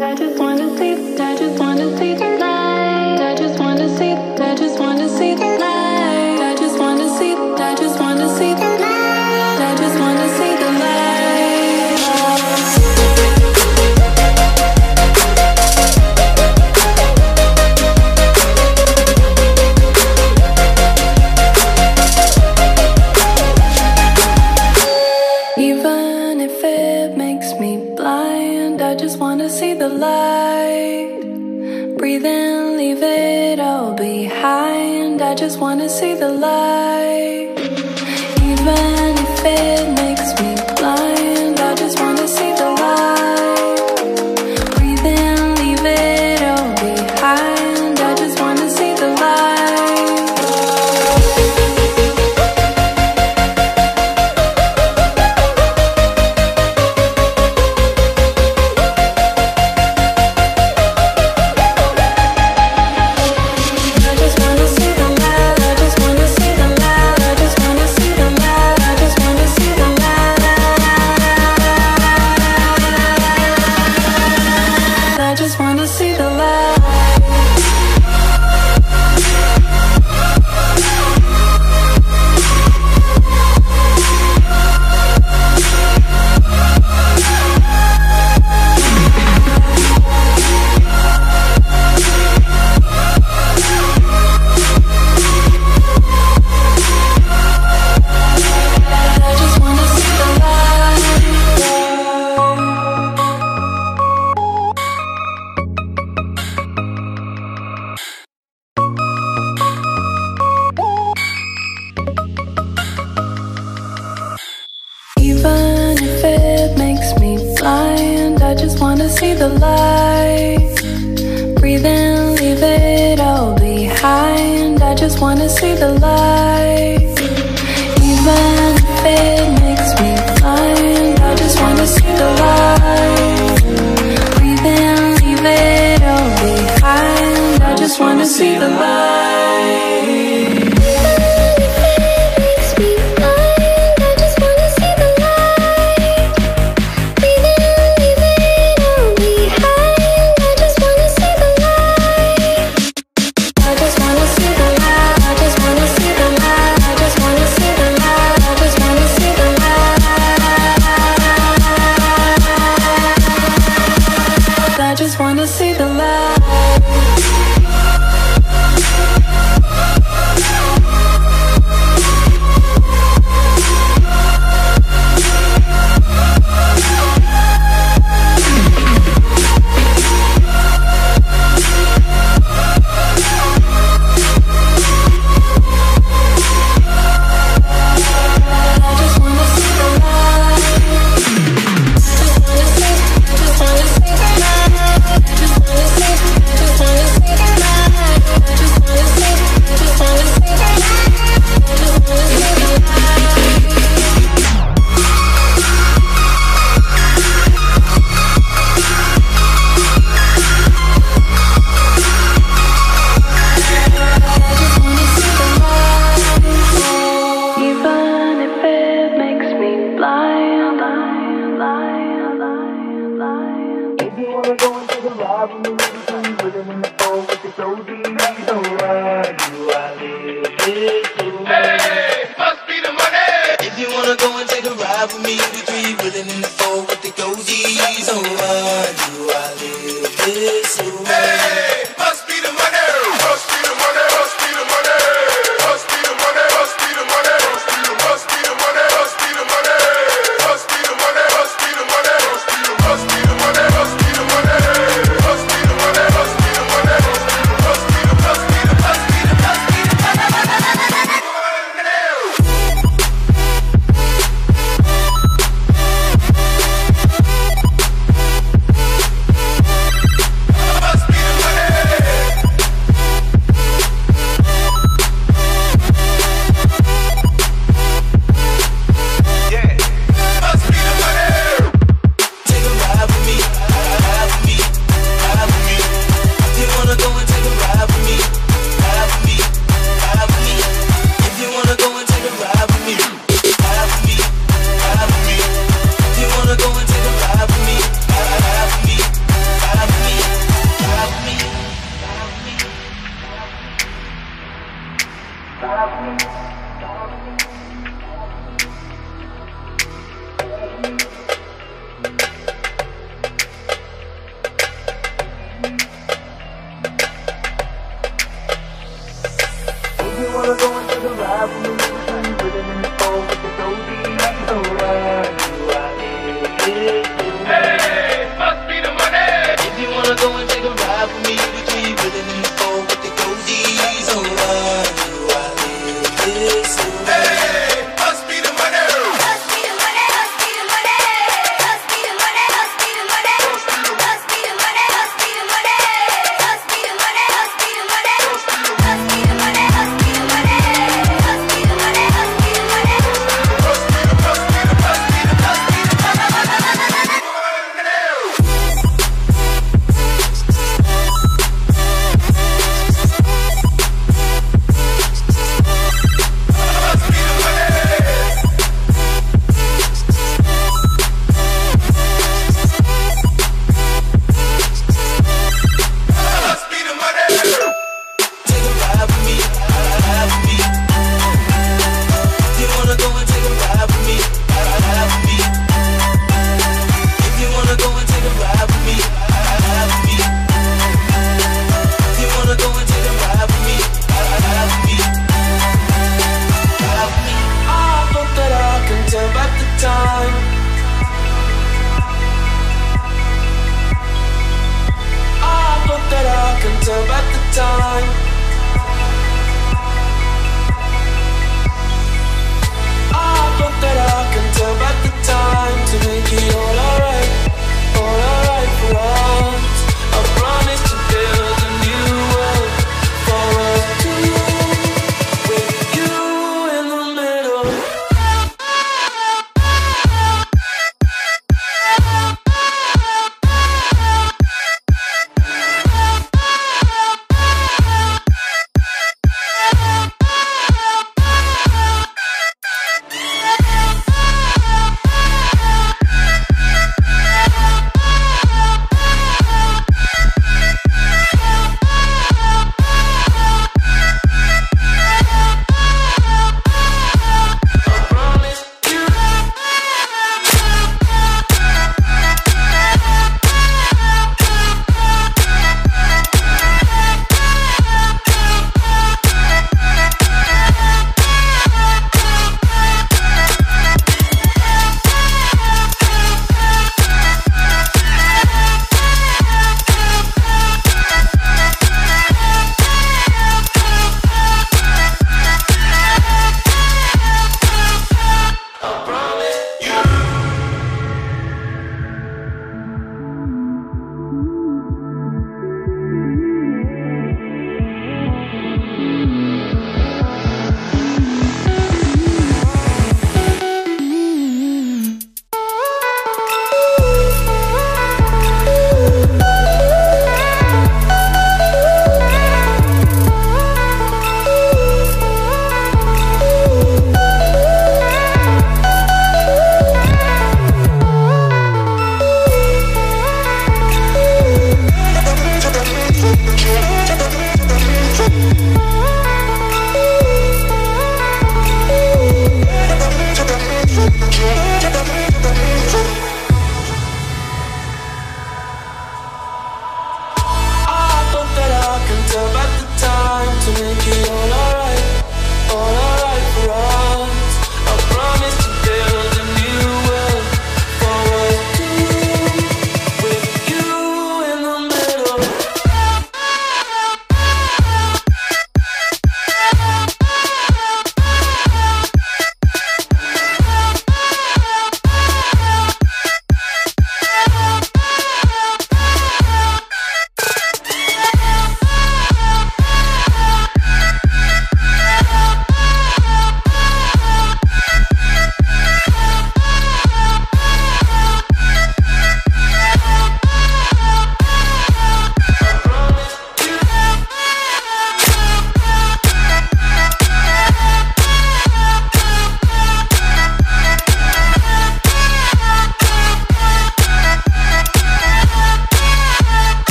I just wanna see, I just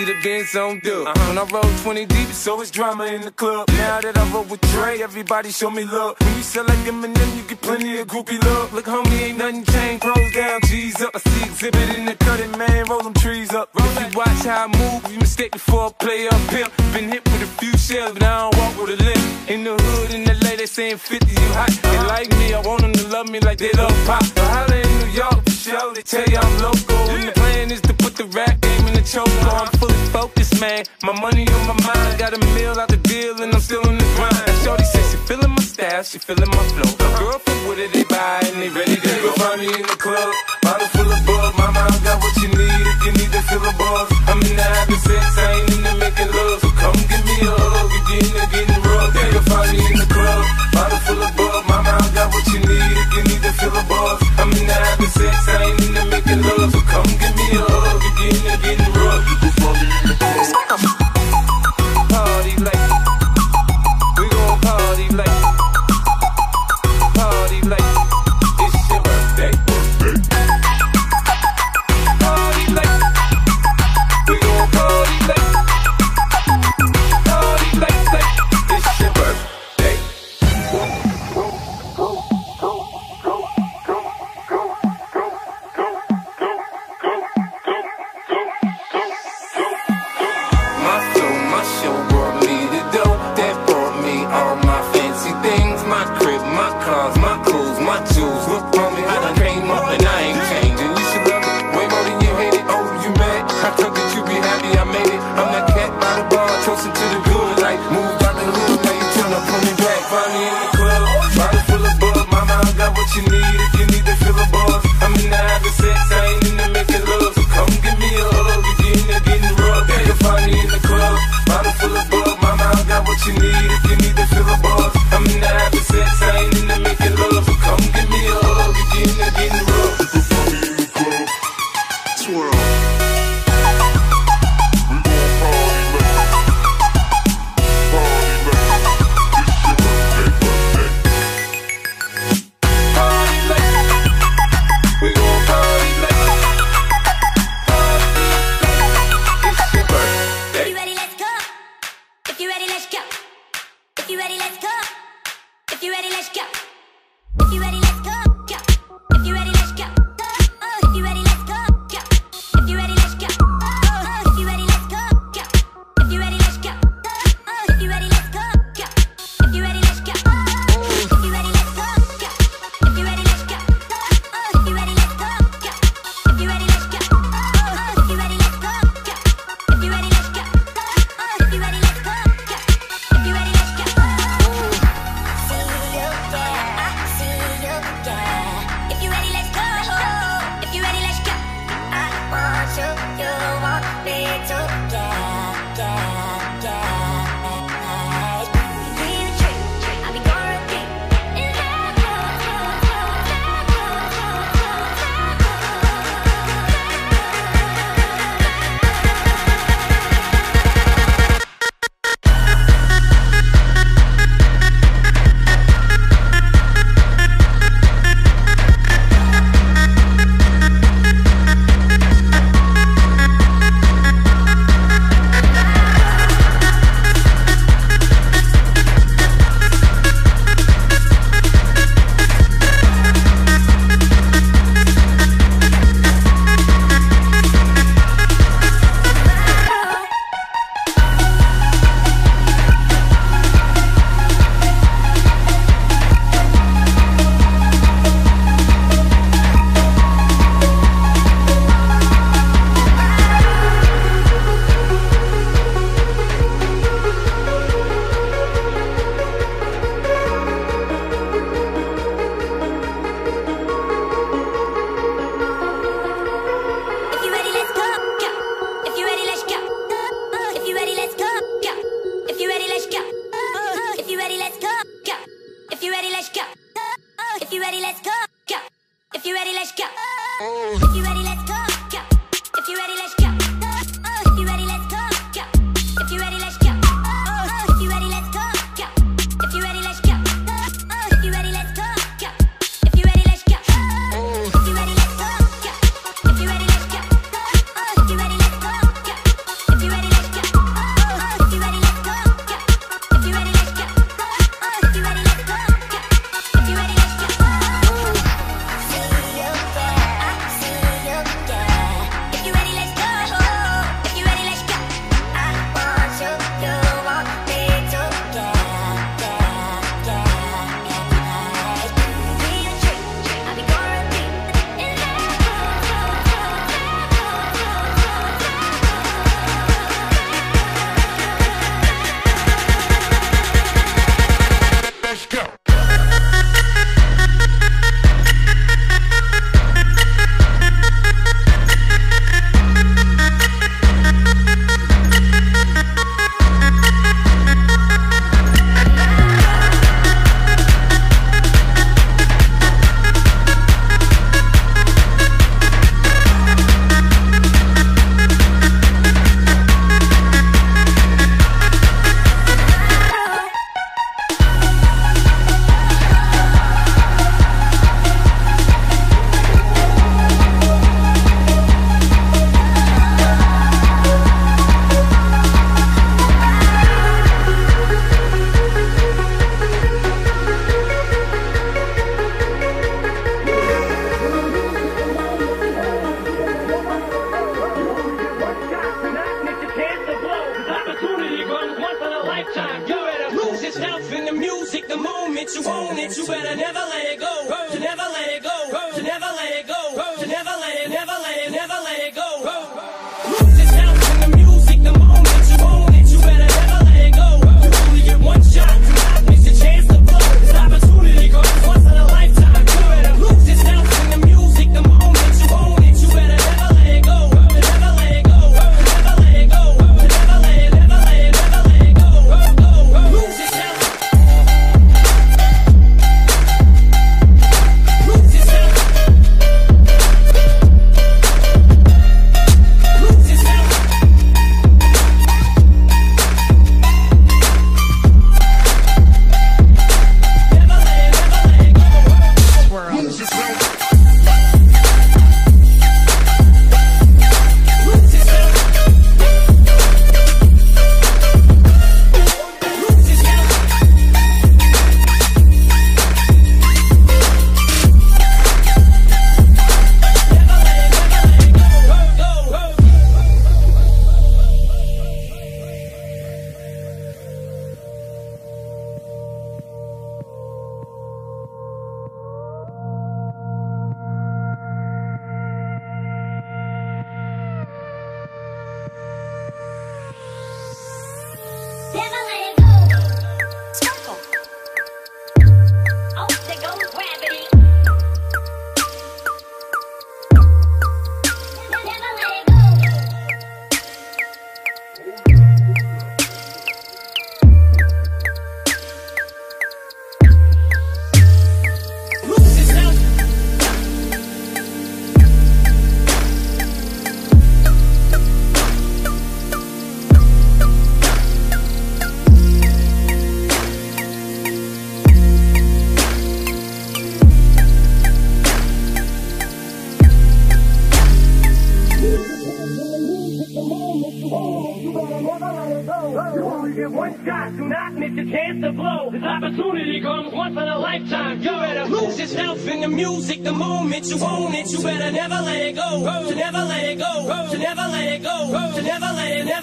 see the Benz on dub. When I roll 20 deep, so it's drama in the club. Now that I roll with Dre, everybody show me love. When you sell like Eminem, you get plenty of groupie love. Look, homie, ain't nothing changed. Pros down, G's up. I see Xzibit in the cutting, man. Roll them trees up. If you watch how I move, you mistake before I play up pimp. Been hit with a few shells, but I don't walk with a limp. In the hood, in LA, they saying 50, you hot. They like me, I want them to love me like they love pop. But holla in New York, show. They tell you I'm local. And the plan is to put the rap game in the choke. So I'm fully focused, man. My money on my mind. Got a meal out the deal, and I'm still in the grind. And Shorty says she feeling my staff, she feeling my flow. A girl from Wooded, they buy and they ready to go. Find me in the club, bottle full of bug. My mind got what you need if you need to fill a buzz. I'm in the happy sex, I ain't in the making love. So come give me a hug you in the getting rough. They'll find me in the club, bottle full of bug. My mind got what you need if you need syllables. the boss. I'm in the happy sex, I ain't into making love. So come give me a hug again, again. world. ready, let's go. Go. If you're ready, let's go. Oh. If you're ready, let's go. Moment you own it. You better never let it go. To never let it go. To never let it go. To never let it, never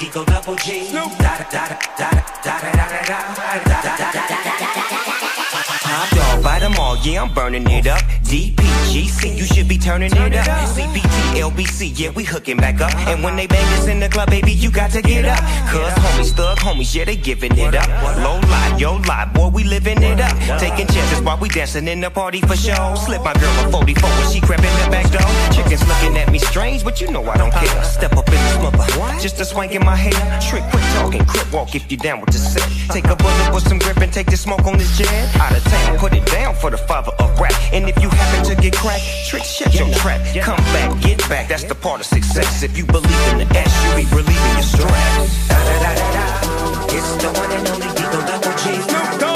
D-O double G. Top dog, bite them all, yeah, I'm burning it up. DPGC, you should be turning it up. CPT, LBC, yeah, we hooking back up. And when they bang us in the club, baby, you got to get up. Cuz homies, thug homies, yeah, they giving it up. Low lie, yo lie, boy, we living it up. Taking chances while we dancing in the party for show. Slip my girl a 44 when she crept in the back door. Chickens looking at me strange, but you know I don't care. Step up in this mother, just a swank in my hair. Trick, quit talking, crip walk if you down with the set. Take a bullet with some grip and take the smoke on this jet. Out of town, put it down for the father of rap. And if you happen to get cracked, trick, shut your trap. Come back, get back, that's the part of success. If you believe in the S, you be relieving your stress. Da da da da da. It's the one and only D-O Double G. Da da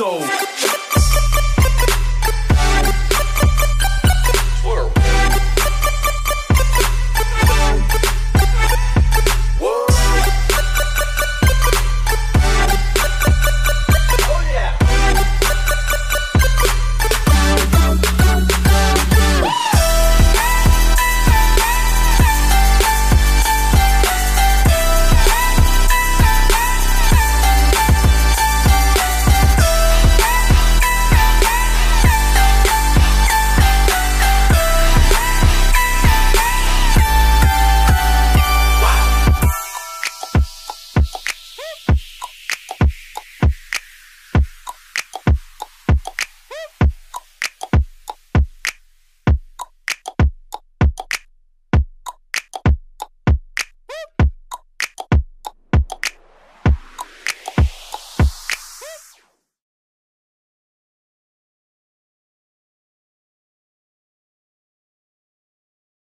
soul.